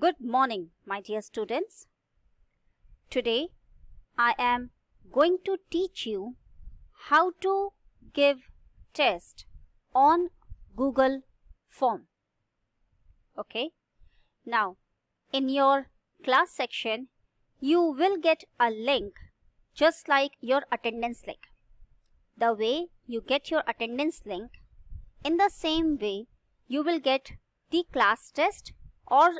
Good morning, my dear students. Today, I am going to teach you how to give test on Google form. Okay. Now, in your class section, you will get a link just like your attendance link. The way you get your attendance link, in the same way, you will get the class test or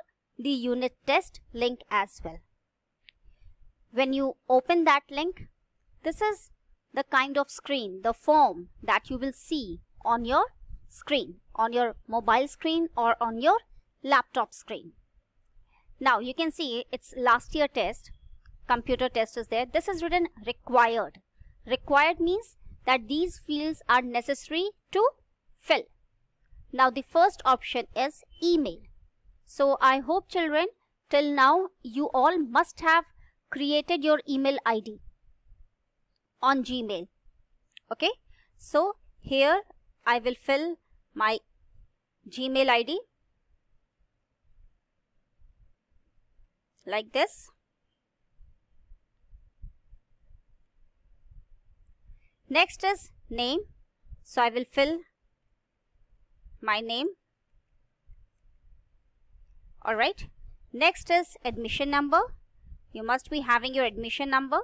the unit test link as well. When you open that link, this is the kind of screen, the form that you will see on your screen, on your mobile screen or on your laptop screen. Now you can see it's last year test, computer test is there. This is written required. Required means that these fields are necessary to fill. Now the first option is email. So I hope children till now you all must have created your email ID on Gmail. Okay. So here I will fill my Gmail ID like this. Next is name. So I will fill my name. Alright. Next is admission number. You must be having your admission number.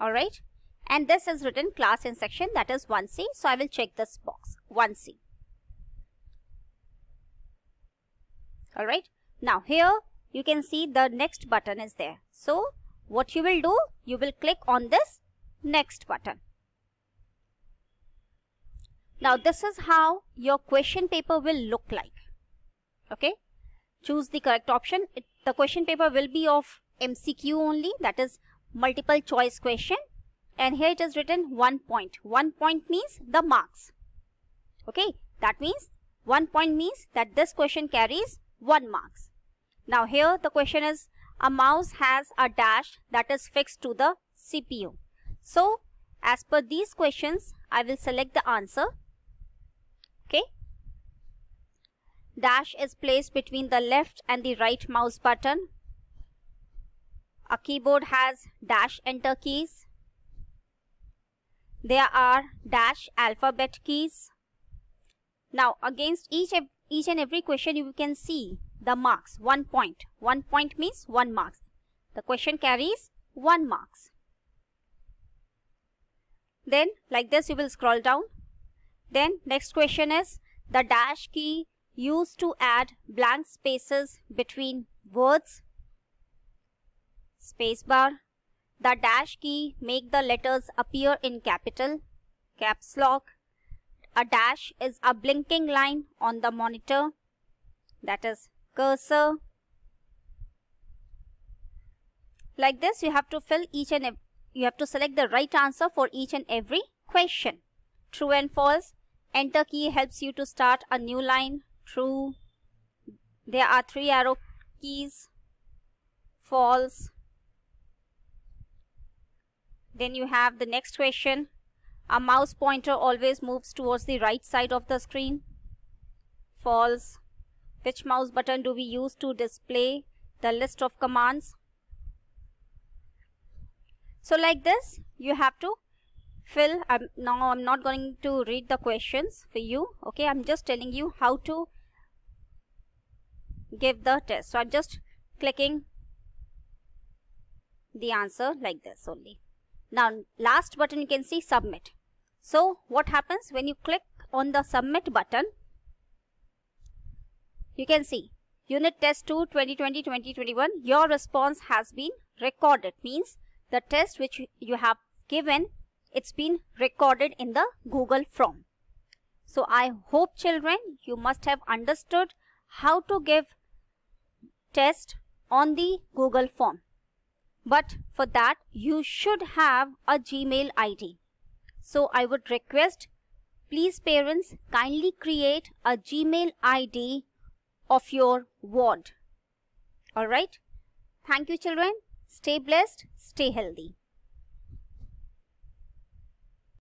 Alright. And this is written class in section that is 1C. So I will check this box 1C. Alright. Now here you can see the next button is there. So what you will do, you will click on this next button. Now this is how your question paper will look like. Okay. Choose the correct option. It, the question paper will be of MCQ only that is multiple choice question and here it is written one point. One point means the marks. Okay. That means one point means that this question carries one marks. Now here the question is a mouse has a dash that is fixed to the CPU. So as per these questions I will select the answer okay. Dash is placed between the left and the right mouse button. A keyboard has dash enter keys. There are dash alphabet keys. Now against each each and every question you can see the marks. One point. One point means one marks. The question carries one marks. Then like this you will scroll down then next question is the dash key used to add blank spaces between words. Spacebar. The dash key make the letters appear in capital. Caps lock. A dash is a blinking line on the monitor. That is cursor. Like this you have to fill each and you have to select the right answer for each and every question. True and false. Enter key helps you to start a new line. True. There are three arrow keys. False. Then you have the next question. A mouse pointer always moves towards the right side of the screen. False. Which mouse button do we use to display the list of commands? So like this, you have to fill I'm now I'm not going to read the questions for you okay? I'm just telling you how to give the test. So I'm just clicking the answer like this only. Now last button you can see submit. So what happens when you click on the submit button? You can see unit test 2 2020-2021 your response has been recorded. Means the test which you have given it's been recorded in the Google form. So I hope children you must have understood how to give test on the Google form. But for that you should have a Gmail ID. So I would request please parents kindly create a Gmail ID of your ward. Alright. Thank you children. Stay blessed. Stay healthy.